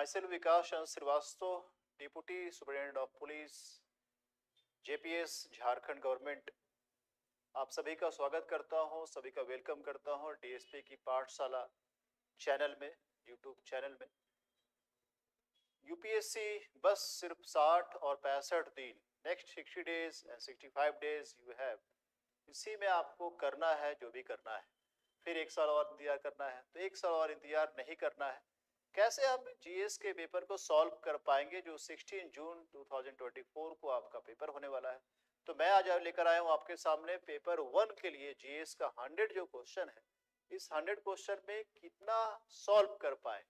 myself Vikas Chandra Srivastava, Deputy Superintendent of Police, JPS Jharkhand government. आप सभी का स्वागत करता हूँ, सभी का वेलकम करता हूँ डीएसपी की पाठशाला चैनल में यूट्यूब चैनल में। यूपीएससी बस सिर्फ़ 60 और पैंसठ दिन next 60 days and 65 days you have इसी में आपको करना है जो भी करना है। फिर एक साल और इंतज़ार करना है तो एक साल और इंतज़ार नहीं करना है। कैसे आप जीएस के पेपर को सॉल्व कर पाएँगे जो 16 जून 2024 को आपका पेपर होने वाला है? तो मैं आज लेकर आया हूँ आपके सामने पेपर वन के लिए जीएस का 100 जो क्वेश्चन है, इस 100 क्वेश्चन में कितना सॉल्व कर पाए?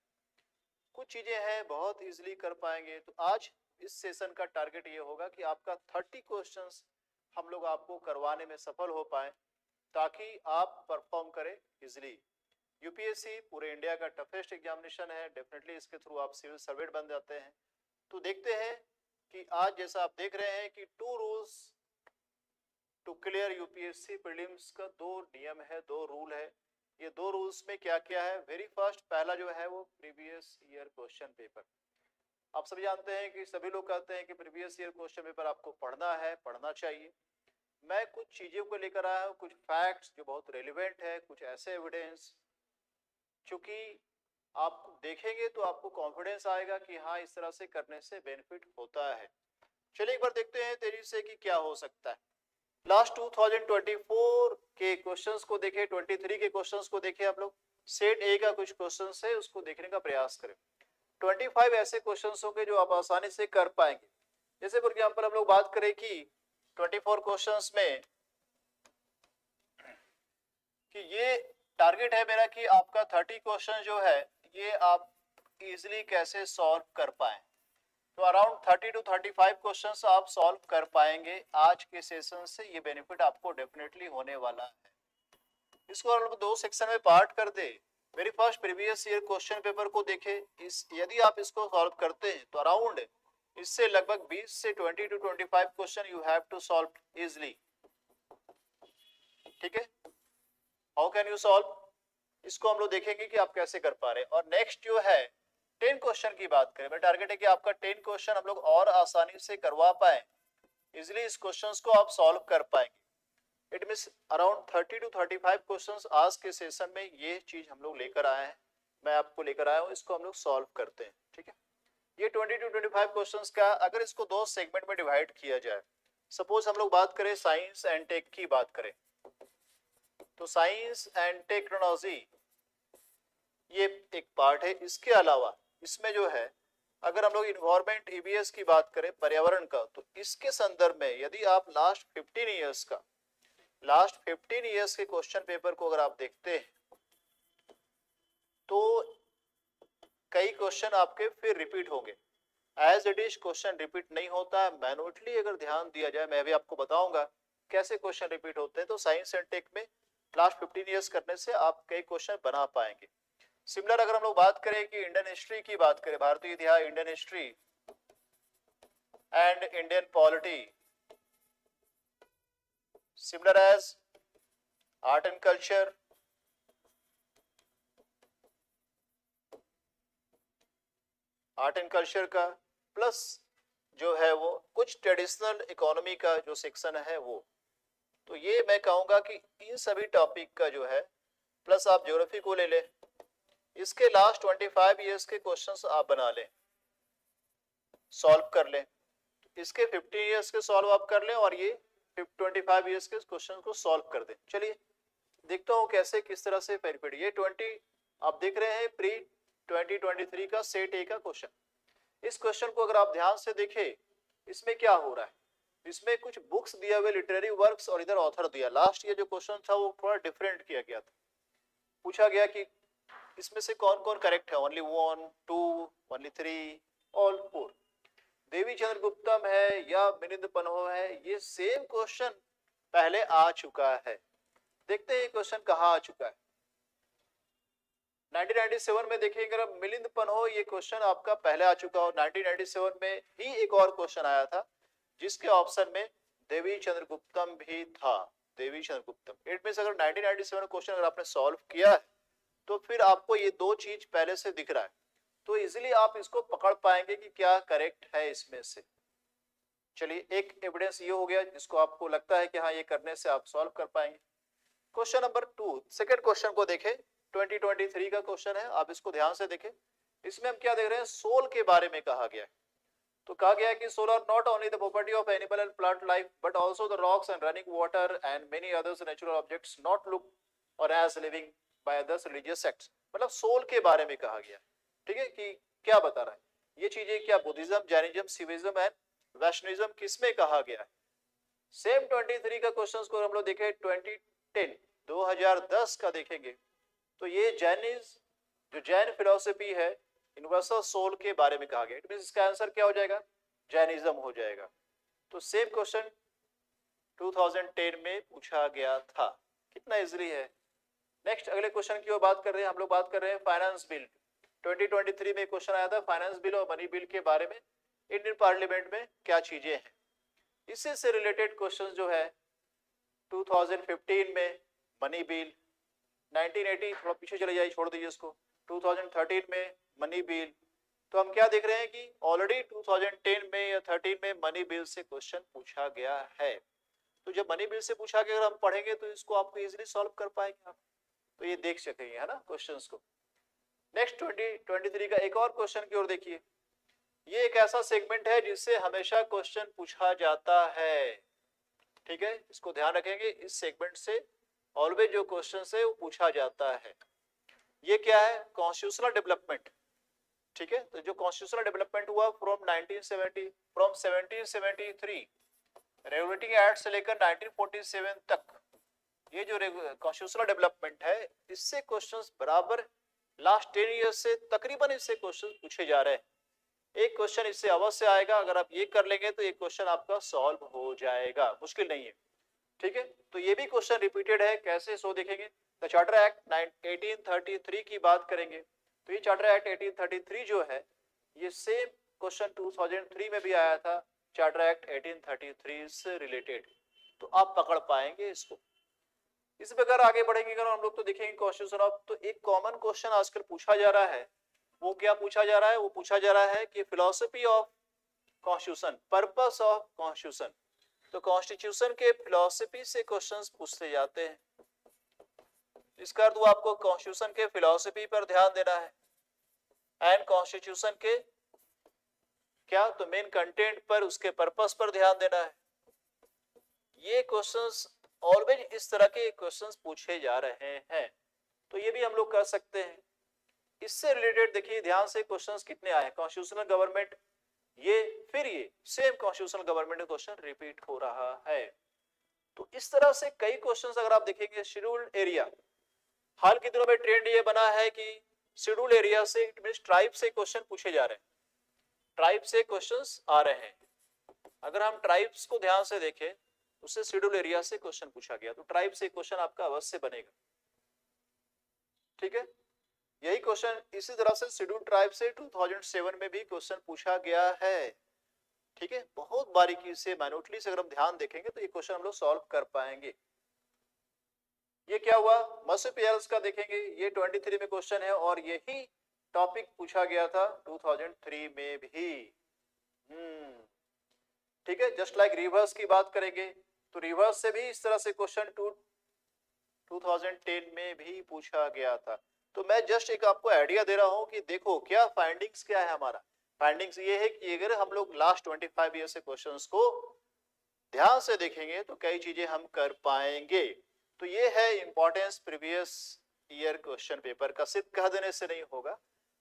कुछ चीज़ें हैं, बहुत इजीली कर पाएँगे। तो आज इस सेशन का टारगेट ये होगा कि आपका 30 क्वेश्चंस हम लोग आपको करवाने में सफल हो पाए, ताकि आप परफॉर्म करें इजिली यूपीएससी, पूरे इंडिया का टफेस्ट एग्जामिनेशन है। डेफिनेटली इसके थ्रू आप सिविल सर्वेंट बन जाते हैं। तो देखते हैं कि आज जैसा आप देख रहे हैं कि two rules to clear UPSC prelims का दो नियम है, दो रूल है। ये दो रूल्स में क्या क्या है? वेरी फ़र्स्ट पहला जो है वो प्रीवियस ईयर क्वेश्चन पेपर आप सभी जानते हैं कि सभी लोग कहते हैं कि प्रीवियस ईयर क्वेश्चन पेपर आपको पढ़ना है, पढ़ना चाहिए। मैं कुछ चीज़ों को लेकर आया हूँ, कुछ फैक्ट्स जो बहुत रेलिवेंट है, कुछ ऐसे एविडेंस चूँकि आप देखेंगे तो आपको कॉन्फिडेंस आएगा कि हाँ इस तरह से करने से बेनिफिट होता है। चलिए एक बार देखते हैं तेज़ी से कि क्या हो सकता है। लास्ट 2024 के क्वेश्चंस को देखें 23 के क्वेश्चंस को देखें आप लोग। सेट ए का कुछ क्वेश्चंस है, उसको देखने का प्रयास करें। 25 ऐसे क्वेश्चंस होंगे जो आप आसानी से कर पाएँगे। जैसे फॉर एग्ज़ाम्पल हम लोग बात करें कि 24 क्वेश्चंस में कि ये टारगेट है मेरा कि आपका 30 क्वेश्चन जो है, ये आप इजीली कैसे सॉल्व कर पाए? तो अराउंड 30 टू 35 क्वेश्चंस आप सॉल्व कर पाएँगे। आज के सेशन से ये बेनिफिट आपको डेफिनेटली होने वाला है। इसको लोग दो सेक्शन में पार्ट कर the very first previous year question paper को देखे। इस, यदि आप इसको सॉल्व करते हैं तो अराउंड इससे लगभग 20 से 20 to 25 question you have to solve easily ठीक है? हाउ कैन यू सॉल्व इसको हम लोग देखेंगे कि आप कैसे कर पा रहे हैं। और नेक्स्ट जो है टेन क्वेश्चन की बात करें। मेरा टारगेट है कि आपका टेन क्वेश्चन हम लोग और आसानी से करवा पाए। इजिली इस क्वेश्चन को आप सॉल्व कर पाएँगे। It mean around thirty to thirty five question आज के सेशन में ये चीज़ हम लोग लेकर आए हैं। मैं आपको लेकर आया हूँ, इसको हम लोग सॉल्व करते हैं, ठीक है? ये twenty to twenty five question का, अगर इसको दो सेगमेंट में डिवाइड किया जाए सपोज़ हम लोग बात करें साइंस एंड टेक की बात करें। तो साइंस एंड टेक्नोलॉजी, ये एक पार्ट है। इसके अलावा इसमें जो है, अगर हम लोग इन्वायरमेंट ईबीएस की बात करें, पर्यावरण का तो इसके संदर्भ में यदि आप लास्ट 15 इयर्स का लास्ट 15 इयर्स के क्वेश्चन पेपर को अगर आप देखते हैं तो कई क्वेश्चन आपके फिर रिपीट होंगे। As it is question repeat नहीं होता। है मैनुअली अगर ध्यान दिया जाए, मैं भी आपको बताऊँगा कैसे क्वेश्चन रिपीट होते हैं। तो साइंस एंड टेक में लास्ट 15 इयर्स करने से आप कई क्वेश्चन बना पाएँगे। सिमिलर अगर हम लोग बात करें कि इंडियन हिस्ट्री की बात करें, भारतीय इतिहास Indian history and Indian polity similar as art and culture art and culture का प्लस जो है वो कुछ ट्रेडिशनल इकोनॉमी का जो सेक्शन है वो। तो ये मैं कहूँगा कि इन सभी टॉपिक का जो है प्लस आप ज्योग्राफी को ले लें। इसके लास्ट 25 इयर्स के क्वेश्चंस आप बना लें। सॉल्व कर लें। इसके 15 इयर्स के सॉल्व आप कर लें और ये 25 इयर्स के क्वेश्चन को सॉल्व कर दें। चलिए, देखता हूँ कैसे, किस तरह से पेरिपेड ये 20 आप देख रहे हैं प्री 2023 का सेट ए का क्वेश्चन इस क्वेश्चन को अगर आप ध्यान से देखें, इसमें क्या हो रहा है? इसमें कुछ बुक्स दिया हुए लिटरेरी वर्क्स और इधर ऑथर दिया। लास्ट ये जो क्वेश्चन था, वो थोड़ा डिफरेंट किया गया था। पूछा गया कि इसमें से कौन कौन करेक्ट है? Only one two only three all four Devi Chandra Guptam है या मिनिंद पन्हो है? ये सेम क्वेश्चन पहले आ चुका है। देखते हैं ये क्वेश्चन कहाँ आ चुका है। 1997 में देखेंगे अगर मिलिंद पन्हो, ये क्वेश्चन आपका पहले आ चुका हो। 1997 में ही एक और क्वेश्चन आया था। जिसके ऑप्शन में देवी चंद्र गुप्तम भी था, देवी चंद्र गुप्तम इट मीन अगर 1997 क्वेश्चन अगर आपने सॉल्व किया है तो फिर आपको ये दो चीज़ पहले से दिख रहा है। तो इजिली आप इसको पकड़ पाएँगे कि क्या करेक्ट है इसमें से। चलिए, एक एविडेंस ये हो गया जिसको आपको लगता है कि हाँ ये करने से आप सॉल्व कर पाएँगे। Question number two second question को देखें। 2023 का क्वेश्चन है, आप इसको ध्यान से देखें। इसमें हम क्या देख रहे हैं? सोल के बारे में कहा गया है। तो कहा गया कि soul are not only the property of animal and plant life but also the rocks and running water and many others natural objects not look or as living by others religious sects मतलब soul के बारे में कहा गया ठीक है कि क्या बता रहा है? ये चीज़ें क्या Buddhism Jainism Shaivism and Vaishnavism किसमें कहा गया है? सेम 23 का क्वेश्चंस को हम लोग देखें 2010 2010 का देखेंगे। तो ये जैनिज जो जैन फिलोसफी है यूनिवर्सल सोल के बारे में कहा गया। इट मीन इसका आंसर क्या हो जाएगा? जैनिज्म हो जाएगा। तो सेम क्वेश्चन 2010 में पूछा गया था। कितना इजली है? नेक्स्ट अगले क्वेश्चन की ओर बात कर रहे हैं। हम लोग बात कर रहे हैं फाइनेंस बिल 2023 में क्वेश्चन आया था फाइनेंस बिल और मनी बिल के बारे में। इंडियन पार्लियामेंट में क्या चीज़ें हैं? इससे से रिलेटेड क्वेश्चन जो है 2015 में मनी बिल 1980 थोड़ा पीछे चले जाइए, छोड़ दीजिए इसको। 2013 में मनी बिल तो हम क्या देख रहे हैं कि ऑलरेडी 2010 में या 13 में मनी बिल से क्वेश्चन पूछा गया है। तो जब मनी बिल से पूछा गया, अगर हम पढ़ेंगे तो इसको आपको इजीली सॉल्व कर पाएँगे आप। तो ये देख सकेंगे, है ना क्वेश्चंस को। नेक्स्ट ट्वेंटी ट्वेंटी का एक और क्वेश्चन की ओर देखिए। ये एक ऐसा सेगमेंट है जिससे हमेशा क्वेश्चन पूछा जाता है। ठीक है? इसको ध्यान रखेंगे, इस सेगमेंट से ऑलवेज जो क्वेश्चन है वो पूछा जाता है। ये क्या है? कॉन्स्टिट्यूशनल डेवलपमेंट ठीक है? तो जो कॉन्स्टिट्यूशनल डेवलपमेंट हुआ फ्रॉम 1970 फ्रॉम 1773 रेगुलेटिंग एक्ट से लेकर 1947 तक, ये जो कॉन्स्टिट्यूशनल डेवलपमेंट है, इससे क्वेश्चंस बराबर लास्ट टेन ईयर्स से तकरीबन इससे क्वेश्चन पूछे जा रहे हैं। एक क्वेश्चन इससे अवश्य आएगा, अगर आप ये कर लेंगे तो एक क्वेश्चन आपका सॉल्व हो जाएगा। मुश्किल नहीं है, ठीक है? तो ये भी क्वेश्चन रिपीटेड है, कैसे? सो देखेंगे। द चार्टर एक्ट 1833 की बात करेंगे। ये चार्टर एक्ट 1833 जो है, ये सेम क्वेश्चन 2003 में भी आया था चार्टर एक्ट 1833 से रिलेटेड तो आप पकड़ पाएँगे इसको। इस प्रकार आगे बढ़ेंगे, अगर हम लोग तो देखेंगे कॉन्स्टिट्यूशन ऑफ़ तो एक कॉमन क्वेश्चन आजकल पूछा जा रहा है। वो क्या पूछा जा रहा है? वो पूछा जा रहा है कि philosophy of constitution purpose of constitution तो कॉन्स्टिट्यूशन के फिलोसफी से क्वेश्चंस पूछते जाते हैं। इसका अर्थ आपको कॉन्स्टिट्यूशन के फिलोसफी पर ध्यान देना है। एंड कॉन्स्टिट्यूशन के क्या तो मेन कंटेंट पर, उसके पर्पस पर ध्यान देना है। ये क्वेश्चंस ऑलवेज इस तरह के क्वेश्चंस पूछे जा रहे हैं। तो ये भी हम लोग कर सकते हैं। इससे रिलेटेड देखिए, ध्यान से क्वेश्चंस कितने आए कॉन्स्टिट्यूशनल गवर्नमेंट ये फिर ये same constitutional government question repeat हो रहा है। तो इस तरह से कई क्वेश्चंस अगर आप देखेंगे शेड्यूल्ड एरिया हाल के दिनों में ट्रेंड ये बना है कि शेड्यूल एरिया से, इट मीन ट्राइब से क्वेश्चन पूछे जा रहे हैं। ट्राइब से क्वेश्चंस आ रहे हैं। अगर हम ट्राइब्स को ध्यान से देखें उससे शेड्यूल एरिया से क्वेश्चन पूछा गया तो ट्राइब से क्वेश्चन आपका अवश्य बनेगा। ठीक है? यही क्वेश्चन इसी तरह से शेड्यूल ट्राइब से 2007 में भी क्वेश्चन पूछा गया है। ठीक है? बहुत बारीकी से माइनोटली से अगर हम ध्यान देखेंगे तो ये क्वेश्चन हम लोग सॉल्व कर पाएँगे। ये क्या हुआ? मर्सिपियल्स का देखेंगे। ये 23 में क्वेश्चन है और यही टॉपिक पूछा गया था 2003 में भी। हम्म। ठीक है जस्ट लाइक रिवर्स की बात करेंगे तो रिवर्स से भी इस तरह से क्वेश्चन टू 2010 में भी पूछा गया था। तो मैं जस्ट एक आपको आइडिया दे रहा हूँ कि देखो, क्या फाइंडिंग्स क्या है हमारा? फाइंडिंग्स ये है कि अगर हम लोग लास्ट 25 ईयर से क्वेश्चंस को ध्यान से देखेंगे तो कई चीज़ें हम कर पाएँगे। तो ये है importance previous year question paper का। सिर्फ़ कह देने से नहीं होगा।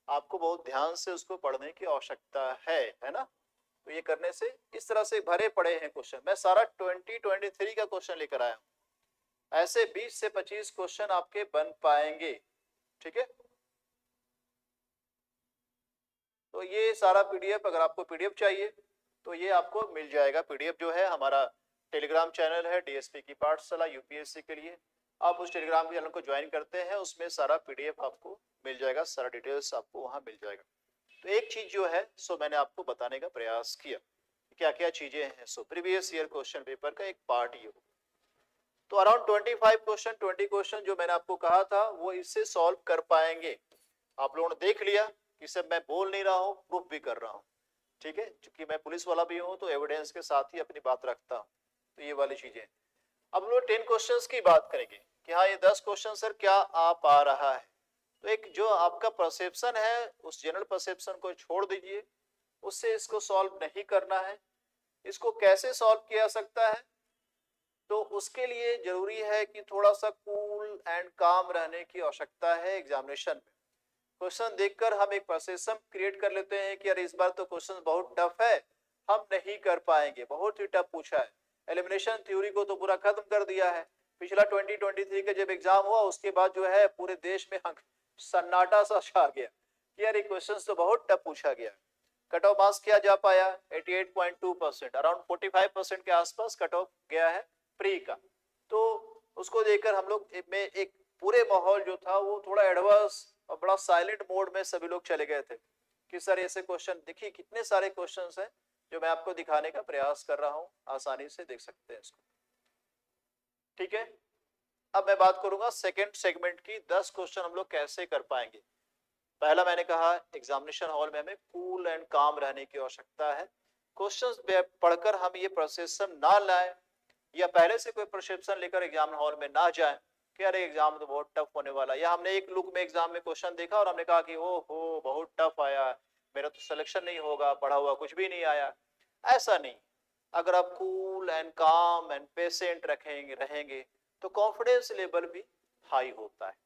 आपको बहुत ध्यान से उसको पढ़ने की आवश्यकता है है ना? तो ये करने से इस तरह से भरे पड़े हैं क्वेश्चन मैं सारा 2023 का क्वेश्चन लेकर आया हूँ। ऐसे 20 से 25 क्वेश्चन आपके बन पाएँगे। ठीक है? तो ये सारा पीडीएफ अगर आपको पीडीएफ चाहिए तो ये आपको मिल जाएगा। पीडीएफ जो है हमारा टेलीग्राम चैनल है, डीएसपी की पाठशाला, यूपीएससी के लिए। आप उस टेलीग्राम चैनल को ज्वाइन करते हैं, उसमें सारा पीडीएफ आपको मिल जाएगा, सारा डिटेल्स आपको वहाँ मिल जाएगा। तो एक चीज़ जो है, सो मैंने आपको बताने का प्रयास किया क्या क्या चीज़ें हैं। So previous year question paper का एक पार्ट ये हो तो अराउंड 25 क्वेश्चन 20 क्वेश्चन जो मैंने आपको कहा था, वो इससे सॉल्व कर पाएँगे। आप लोगों ने देख लिया कि सब मैं बोल नहीं रहा हूँ, प्रूफ भी कर रहा हूँ। ठीक है? क्योंकि मैं पुलिस वाला भी हूँ तो एविडेंस के साथ ही अपनी बात रखता हूँ। तो ये वाली चीज़ें अब हम लोग टेन क्वेश्चंस की बात करेंगे कि हाँ ये दस क्वेश्चन सर क्या आ पा रहा है? तो एक जो आपका परसेप्शन है, उस जनरल परसेप्शन को छोड़ दीजिए। उससे इसको सॉल्व नहीं करना है। इसको कैसे सॉल्व किया सकता है? तो उसके लिए ज़रूरी है कि थोड़ा सा कूल एंड काम रहने की आवश्यकता है एग्जामिनेशन में। क्वेश्चन देखकर हम एक परसेप्शन क्रिएट कर लेते हैं कि अरे इस बार तो क्वेश्चन बहुत टफ है, हम नहीं कर पाएँगे। बहुत ही टफ पूछा है। एलिमिनेशन थ्योरी को तो पूरा खत्म कर दिया है। पिछला 2023 का जब एग्ज़ाम हुआ, उसके बाद जो है पूरे देश में सन्नाटा सा छा गया। कि यार ये क्वेश्चन तो बहुत टफ पूछा गया। कट ऑफ़ मार्क्स क्या जा पाया? 88.2 परसेंट अराउंड 45 परसेंट के आसपास कट ऑफ़ गया है प्री का। तो उसको देखकर हम लोग में एक पूरे माहौल जो था, वो थोड़ा एडवांस और बड़ा साइलेंट मोड में सभी लोग चले गए थे। कि सर ऐसे क्वेश्चन देखिए कितने सारे क्वेश्चंस हैं। जो मैं आपको दिखाने का प्रयास कर रहा हूँ, आसानी से देख सकते हैं इसको। ठीक है? अब मैं बात करूँगा सेकेंड सेगमेंट की दस क्वेश्चन हम लोग कैसे कर पाएँगे। पहला मैंने कहा एग्जामिनेशन हॉल में हमें कूल एंड काम रहने की आवश्यकता है। क्वेश्चंस पढ़कर हम ये प्रोसेसन ना लाए, या पहले से कोई प्रोसेप्शन लेकर एग्ज़ाम हॉल में ना जाए कि अरे एग्ज़ाम तो बहुत टफ होने वाला या हमने एक लुक में एग्ज़ाम में क्वेश्चन देखा और हमने कहा कि ओ हो बहुत टफ आया मेरा तो सिलेक्शन नहीं होगा, पढ़ा हुआ कुछ भी नहीं आया। ऐसा नहीं। अगर आप cool and calm and patient रखेंगे, रहेंगे तो कॉन्फिडेंस लेवल भी हाई होता है।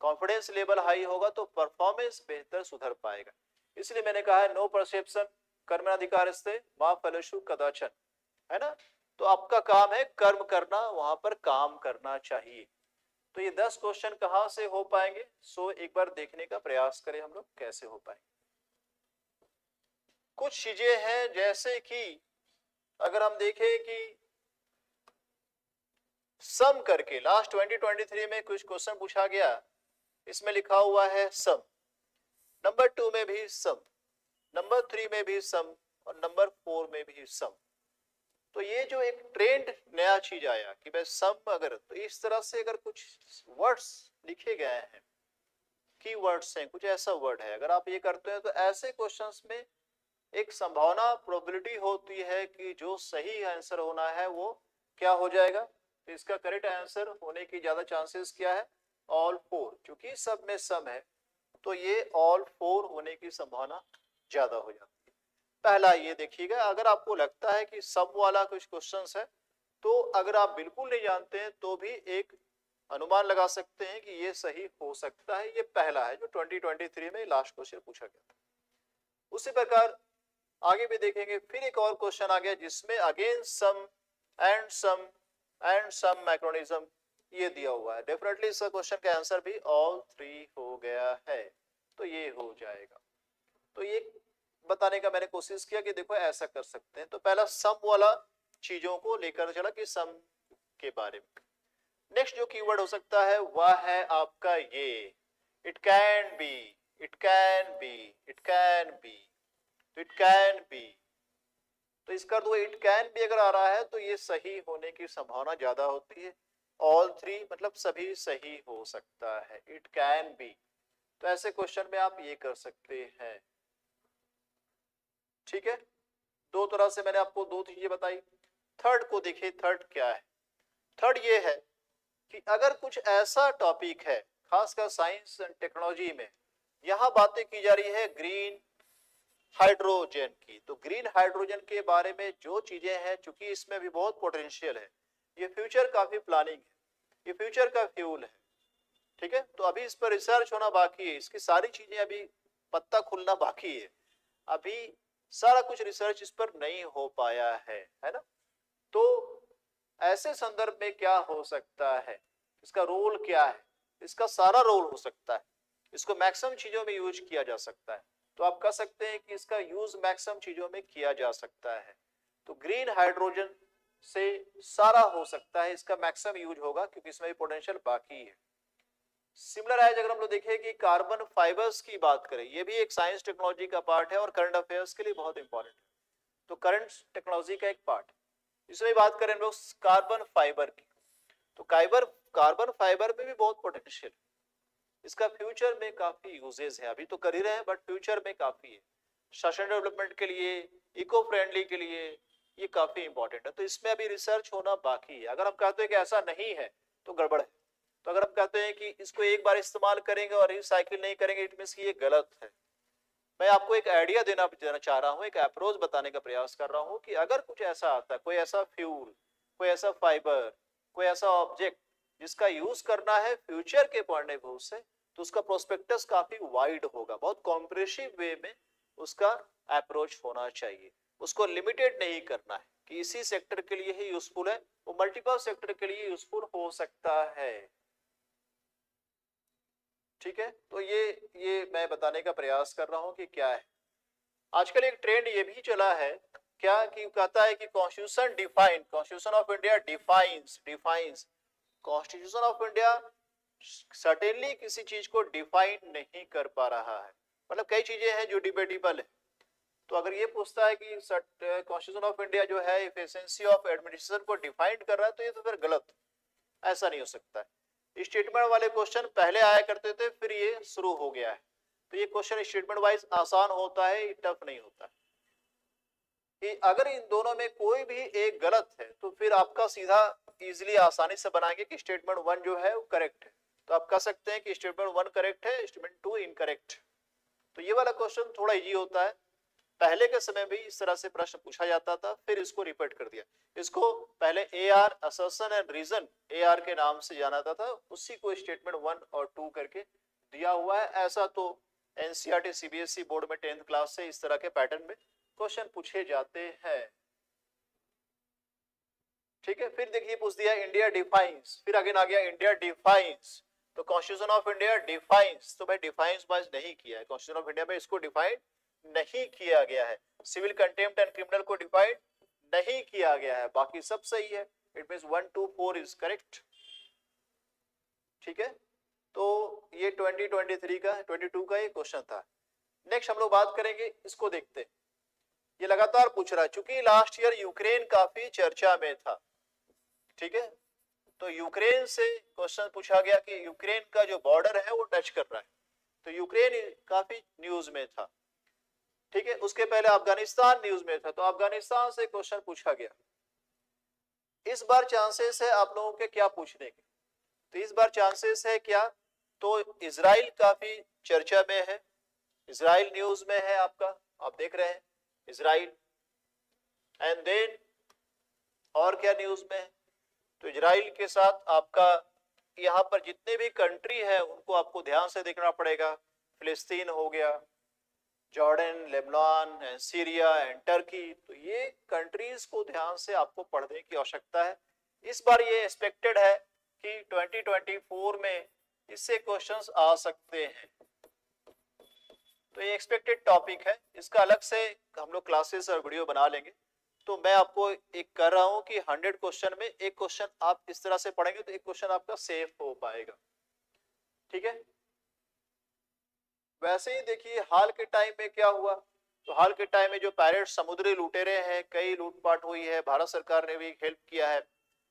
कॉन्फिडेंस लेवल हाई होगा तो परफॉर्मेंस बेहतर सुधर पाएगा। इसलिए मैंने कहा है नो परसेप्शन कर्माधिकार से, माँ फलशु कदाचन। है ना? तो आपका काम है कर्म करना, वहाँ पर काम करना चाहिए। तो ये दस क्वेश्चन कहाँ से हो पाएँगे? सो एक बार देखने का प्रयास करें हम लोग, कैसे हो पाएँगे। कुछ चीज़ें हैं जैसे कि अगर हम देखें कि सम करके लास्ट 2023 में कुछ क्वेश्चन पूछा गया। इसमें लिखा हुआ है सम। नंबर टू में भी सम। नंबर थ्री में भी सम और नंबर फोर में भी सम। तो ये जो एक ट्रेंड नया चीज़ आया कि भाई सम अगर तो इस तरह से अगर कुछ वर्ड्स लिखे गए हैं की वर्ड्स हैं, कुछ ऐसा वर्ड है। अगर आप ये करते हैं तो ऐसे क्वेश्चंस में एक संभावना प्रोबेबिलिटी होती है कि जो सही आंसर होना है वो क्या हो जाएगा? तो इसका करेक्ट आंसर होने की ज़्यादा चांसेस क्या है? ऑल फोर क्योंकि सब में सम है तो ये ऑल फोर होने की संभावना ज़्यादा हो जाती है। पहला ये देखिएगा, अगर आपको लगता है कि सब वाला कुछ क्वेश्चन है तो अगर आप बिल्कुल नहीं जानते हैं तो भी एक अनुमान लगा सकते हैं कि ये सही हो सकता है। ये पहला है, जो 2023 में लास्ट क्वेश्चन पूछा गया था। उसी प्रकार आगे भी देखेंगे, फिर एक और क्वेश्चन आ गया जिसमें again some and some and some मैक्रोनिज्म ये दिया हुआ है। डेफिनेटली इस क्वेश्चन का आंसर भी ऑल थ्री हो गया है। तो ये हो जाएगा। तो ये बताने का मैंने कोशिश किया कि देखो ऐसा कर सकते हैं। तो पहला सम वाला चीज़ों को लेकर चला कि सम के बारे में। नेक्स्ट जो कीवर्ड हो सकता है, वह है आपका ये। It can be it can be it can be it can be तो इसका तो इट कैन भी अगर आ रहा है तो ये सही होने की संभावना ज़्यादा होती है। ऑल थ्री मतलब सभी सही हो सकता है। इट कैन बी तो ऐसे क्वेश्चन में आप ये कर सकते हैं। ठीक है? दो तरह से मैंने आपको दो चीज़ें बताई। थर्ड को देखिए थर्ड क्या है? थर्ड ये है कि अगर कुछ ऐसा टॉपिक है, खासकर साइंस एंड टेक्नोलॉजी में, यहाँ बातें की जा रही है ग्रीन हाइड्रोजन की। तो ग्रीन हाइड्रोजन के बारे में जो चीज़ें हैं, चूँकि इसमें भी बहुत पोटेंशियल है, ये फ्यूचर काफ़ी प्लानिंग है, ये फ्यूचर का फ्यूल है, ठीक है? तो अभी इस पर रिसर्च होना बाकी है, इसकी सारी चीज़ें अभी पत्ता खुलना बाकी है। अभी सारा कुछ रिसर्च इस पर नहीं हो पाया है है ना? तो ऐसे संदर्भ में क्या हो सकता है? इसका रोल क्या है? इसका सारा रोल हो सकता है। इसको मैक्सिमम चीज़ों में यूज़ किया जा सकता है। तो आप कह सकते हैं कि इसका यूज़ मैक्सिमम चीज़ों में किया जा सकता है। तो ग्रीन हाइड्रोजन से सारा हो सकता है, इसका मैक्सिमम यूज़ होगा क्योंकि इसमें भी पोटेंशियल बाकी है। सिमिलर है अगर हम लोग देखें कि कार्बन फाइबर्स की बात करें, ये भी एक साइंस टेक्नोलॉजी का पार्ट है और करंट अफेयर्स के लिए बहुत इंपॉर्टेंट है। तो करंट टेक्नोलॉजी का एक पार्ट। इसमें बात करें हम लोग कार्बन फाइबर की। तो काइबर, कार्बन फाइबर में भी बहुत पोटेंशियल इसका फ्यूचर में काफ़ी यूजेज है। अभी तो कर ही रहे हैं बट फ्यूचर में काफ़ी है। शासन डेवलपमेंट के लिए इको फ्रेंडली के लिए ये काफ़ी इंपॉर्टेंट है। तो इसमें अभी रिसर्च होना बाकी है। अगर हम कहते हैं कि ऐसा नहीं है तो गड़बड़ है। तो अगर हम कहते हैं कि इसको एक बार इस्तेमाल करेंगे और रिसाइकिल नहीं करेंगे इट मीन ये गलत है। मैं आपको एक आइडिया देना देना चाह रहा हूँ, एक अप्रोच बताने का प्रयास कर रहा हूँ कि अगर कुछ ऐसा आता है, कोई ऐसा फ्यूल कोई ऐसा फाइबर कोई ऐसा ऑब्जेक्ट जिसका यूज़ करना है फ्यूचर के पॉइंट ऑफ़ व्यू से तो उसका प्रोस्पेक्टस काफ़ी वाइड होगा। बहुत कॉम्प्रेसिव वे में उसका अप्रोच होना चाहिए। उसको लिमिटेड नहीं करना है। कि इसी सेक्टर के लिए ही यूजफुल है, वो मल्टीपल सेक्टर के लिए यूजफुल हो सकता है। ठीक है? तो ये ये मैं बताने का प्रयास कर रहा हूँ कि क्या है। आजकल एक ट्रेंड ये भी चला है, क्या कि कहता है कि constitution define constitution of India defines defines constitution of India certainly किसी चीज़ को डिफाइन नहीं कर पा रहा है। मतलब कई चीज़ें हैं जो डिबेटेबल है। तो अगर ये पूछता है कि कॉन्स्टिट्यूशन ऑफ़ इंडिया जो है इफिशिएंसी ऑफ़ एडमिनिस्ट्रेशन को डिफाइन कर रहा है तो ये तो फिर गलत ऐसा नहीं हो सकता है। स्टेटमेंट वाले क्वेश्चन पहले आया करते थे, फिर ये शुरू हो गया है। तो ये क्वेश्चन स्टेटमेंट वाइज आसान होता है टफ नहीं होता कि अगर इन दोनों में कोई भी एक गलत है तो फिर आपका सीधा इजीली आसानी से बनाएँगे कि स्टेटमेंट वन जो है वो करेक्ट है। तो आप कह सकते हैं कि स्टेटमेंट वन करेक्ट है स्टेटमेंट टू इनकरेक्ट तो ये वाला क्वेश्चन थोड़ा इजी होता है। पहले के समय भी इस तरह से प्रश्न पूछा जाता था, फिर इसको रिपीट कर दिया। इसको पहले A R assertion and reason A R के नाम से जाना था उसी को स्टेटमेंट वन और टू करके दिया हुआ है। ऐसा तो एनसीआरटी सीबीएसई बोर्ड में टेंथ क्लास से इस तरह के पैटर्न में क्वेश्चन पूछे जाते हैं। ठीक है, फिर देखिए पूछ दिया इंडिया डिफाइंस फिर अगेन आ गया इंडिया डिफाइंस तो कॉन्स्टिट्यूशन ऑफ़ इंडिया डिफाइंस तो भाई डिफाइंस वाइज नहीं किया है। कॉन्स्टिट्यूशन ऑफ़ इंडिया में इसको डिफाइन नहीं किया गया है। सिविल कंटेम्प्ट एंड क्रिमिनल को डिफाइन नहीं किया गया है। बाकी सब सही है। It mean one two four is correct ठीक है? तो ये 2023 का 22 का ये क्वेश्चन था। नेक्स्ट हम लोग बात करेंगे, इसको देखते ये लगातार पूछ रहा है, चूँकि लास्ट ईयर यूक्रेन काफ़ी चर्चा में था। ठीक है? तो यूक्रेन से क्वेश्चन पूछा गया कि यूक्रेन का जो बॉर्डर है वो टच कर रहा है। तो यूक्रेन काफ़ी न्यूज़ में था। ठीक है, उसके पहले अफ़गानिस्तान न्यूज़ में था तो अफ़गानिस्तान से क्वेश्चन पूछा गया। इस बार चांसेस है आप लोगों के क्या पूछने के? तो इस बार चांसेस है क्या? तो इसराइल काफ़ी चर्चा में है। इसराइल न्यूज़ में है आपका, आप देख रहे हैं। इसराइल एंड देन और क्या न्यूज़ में है? तो इसराइल के साथ आपका यहाँ पर जितने भी कंट्री है, उनको आपको ध्यान से देखना पड़ेगा। फिलिस्तीन हो गया, Jordan, Lebanon and Syria and Turkey तो ये कंट्रीज़ को ध्यान से आपको पढ़ने की आवश्यकता है। इस बार ये एक्सपेक्टेड है कि 2024 में इससे क्वेश्चंस आ सकते हैं। तो ये एक्सपेक्टेड टॉपिक है। इसका अलग से हम लोग क्लासेस और वीडियो बना लेंगे। तो मैं आपको एक कर रहा हूँ कि 100 क्वेश्चन में एक क्वेश्चन आप इस तरह से पढ़ेंगे तो एक क्वेश्चन आपका सेफ़ हो पाएगा। ठीक है? वैसे ही देखिए, हाल के टाइम में क्या हुआ? तो हाल के टाइम में जो पैरेट समुद्री लुटेरे हैं, कई लूटपाट हुई है, भारत सरकार ने भी हेल्प किया है।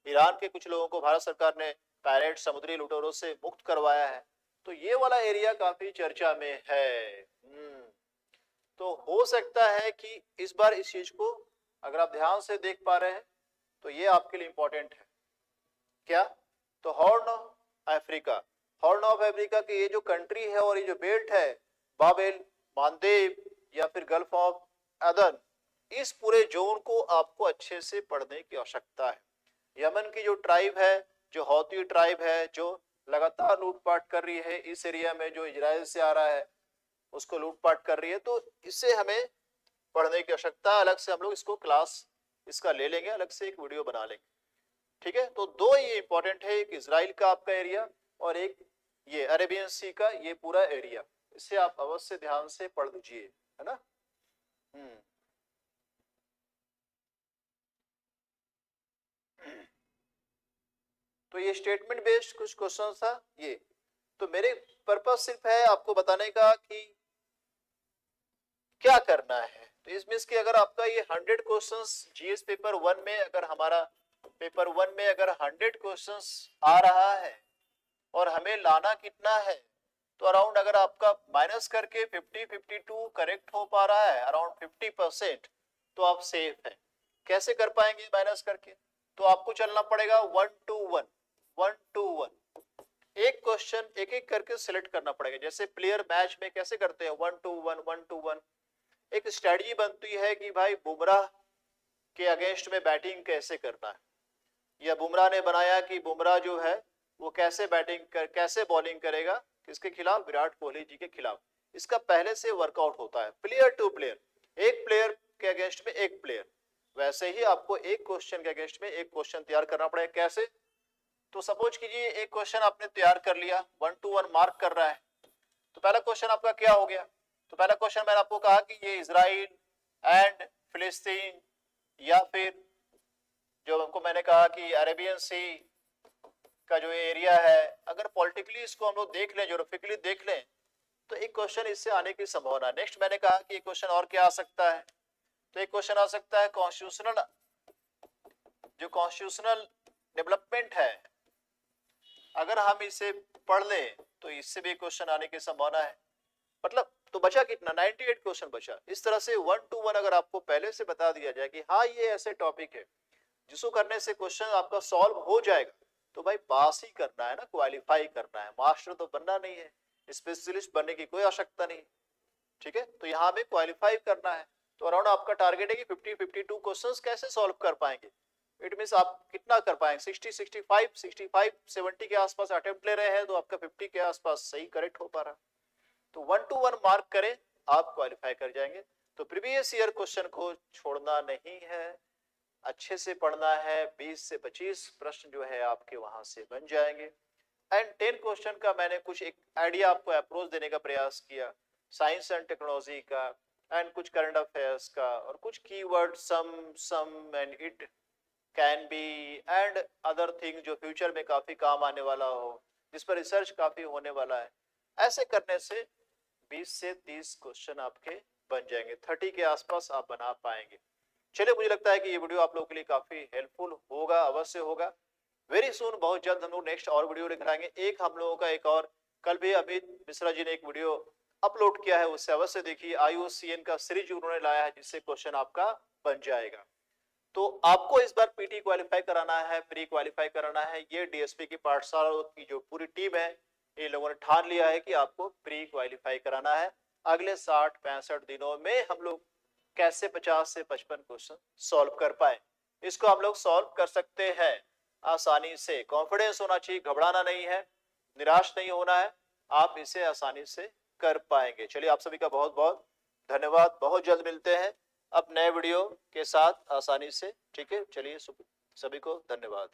ईरान के कुछ लोगों को भारत सरकार ने पैरेट समुद्री लुटेरों से मुक्त करवाया है। तो ये वाला एरिया काफ़ी चर्चा में है। हम्म। तो हो सकता है कि इस बार इस चीज़ को अगर आप ध्यान से देख पा रहे हैं तो ये आपके लिए इंपॉर्टेंट है। क्या? तो horn Africa horn of Africa की ये जो कंट्री है और ये जो बेल्ट है बाबेल मानदेव या फिर गल्फ ऑफ़ अदन इस पूरे जोन को आपको अच्छे से पढ़ने की आवश्यकता है। यमन की जो ट्राइब है, जो हौती ट्राइब है, जो लगातार लूटपाट कर रही है, इस एरिया में जो इजराइल से आ रहा है, उसको लूटपाट कर रही है तो इससे हमें पढ़ने की आवश्यकता अलग से हम लोग इसको क्लास इसका ले लेंगे, अलग से एक वीडियो बना लेंगे। ठीक है? तो दो ये इंपॉर्टेंट है, एक इसराइल का आपका एरिया और एक ये अरेबियन सी का ये पूरा एरिया इसे आप अवश्य ध्यान से पढ़ लीजिए, है ना? हम्म। तो ये स्टेटमेंट बेस्ड कुछ क्वेश्चन था, ये। तो मेरे पर्पज सिर्फ़ है आपको बताने का कि क्या करना है। तो इस मीन्स कि अगर आपका ये hundred question GS paper one में अगर हमारा पेपर वन में अगर हंड्रेड क्वेश्चंस आ रहा है और हमें लाना कितना है तो अराउंड अगर आपका माइनस करके 50 52 करेक्ट हो पा रहा है अराउंड 50 परसेंट तो आप सेफ़ है। कैसे कर पाएँगे माइनस करके? तो आपको चलना पड़ेगा one two one one two one एक क्वेश्चन एक एक करके सिलेक्ट करना पड़ेगा। जैसे प्लेयर मैच में कैसे करते हैं? One two one one two one एक स्ट्रेटजी बनती है कि भाई बुमराह के अगेंस्ट में बैटिंग कैसे करना है? या बुमराह ने बनाया कि बुमराह जो है, वो कैसे बैटिंग कर, कैसे बॉलिंग करेगा? किसके खिलाफ? विराट कोहली जी के खिलाफ। इसका पहले से वर्कआउट होता है। प्लेयर टू प्लेयर एक प्लेयर के अगेंस्ट में एक प्लेयर वैसे ही आपको एक क्वेश्चन के अगेंस्ट में एक क्वेश्चन तैयार करना पड़ेगा। कैसे? तो सपोज़ कीजिए एक क्वेश्चन आपने तैयार कर लिया। वन टू वन मार्क कर रहा है। तो पहला क्वेश्चन आपका क्या हो गया? तो पहला क्वेश्चन मैंने आपको कहा कि ये इसराइल एंड फिलिस्तीन या फिर जो हमको मैंने कहा कि अरेबियन सी का जो एरिया है, अगर पॉलिटिकली इसको हम लोग देख लें जोग्राफिकली देख लें तो एक क्वेश्चन इससे आने की संभावना नेक्स्ट मैंने कहा कि एक क्वेश्चन और क्या आ सकता है? तो एक क्वेश्चन आ सकता है कॉन्स्टिट्यूशनल जो कॉन्स्टिट्यूशनल डेवलपमेंट है। अगर हम इसे पढ़ लें तो इससे भी क्वेश्चन आने की संभावना है। मतलब तो बचा कितना? 98 क्वेश्चन बचा। इस तरह से वन टू वन अगर आपको पहले से बता दिया जाए कि हाँ ये ऐसे टॉपिक है, जिसको करने से क्वेश्चन आपका सॉल्व हो जाएगा तो भाई पास ही करना है ना क्वालिफाई करना है। मास्टर तो बनना नहीं है स्पेशलिस्ट बनने की कोई आवश्यकता नहीं। ठीक है? तो यहाँ में क्वालिफाई करना है। तो अराउंड आपका टारगेट है कि 50 52 क्वेश्चंस कैसे सॉल्व कर पाएँगे? इट मीन आप कितना कर पाएँगे? 60 65 65 70 के आसपास अटेम्प्ट ले रहे हैं तो आपका 50 के आसपास सही करेक्ट हो पा रहा। तो वन टू वन मार्क करें, आप क्वालिफाई कर जाएँगे। तो प्रीवियस ईयर क्वेश्चन को छोड़ना नहीं है, अच्छे से पढ़ना है 20 से 25 प्रश्न जो है आपके वहाँ से बन जाएँगे। एंड टेन क्वेश्चन का मैंने कुछ एक आइडिया आपको अप्रोच देने का प्रयास किया साइंस एंड टेक्नोलॉजी का एंड कुछ करंट अफेयर्स का, और कुछ keyword some some and it can be and other thing जो फ्यूचर में काफ़ी काम आने वाला हो, जिस पर रिसर्च काफ़ी होने वाला है। ऐसे करने से 20 से 30 क्वेश्चन आपके बन जाएँगे। 30 के आसपास आप बना पाएँगे। चलिए, मुझे लगता है कि ये वीडियो आप लोगों के लिए काफ़ी हेल्पफुल होगा, अवश्य होगा। वेरी सुन बहुत जल्द हम लोग नेक्स्ट और वीडियो लेकर आएँगे। एक हम लोगों का एक और, कल भी अमित मिश्रा जी ने एक वीडियो अपलोड किया है उससे अवश्य देखिए। आईओसीएन का सीरीज़ उन्होंने लाया है, जिससे क्वेश्चन आपका बन जाएगा। तो आपको इस बार पीटी क्वालिफाई कराना है प्री क्वालिफाई कराना है। ये डीएसपी की पाठशाला की जो पूरी टीम है ये लोगों ने ठान लिया है कि आपको प्री क्वालिफाई कराना है। अगले साठ, पैंसठ दिनों में हम लोग कैसे 50 से 55 क्वेश्चन सॉल्व कर पाए। इसको हम लोग सॉल्व कर सकते हैं आसानी से। कॉन्फिडेंस होना चाहिए, घबराना नहीं है, निराश नहीं होना है। आप इसे आसानी से कर पाएँगे। चलिए आप सभी का बहुत बहुत धन्यवाद। बहुत जल्द मिलते हैं अब नए वीडियो के साथ आसानी से। ठीक है? चलिए सभी को धन्यवाद।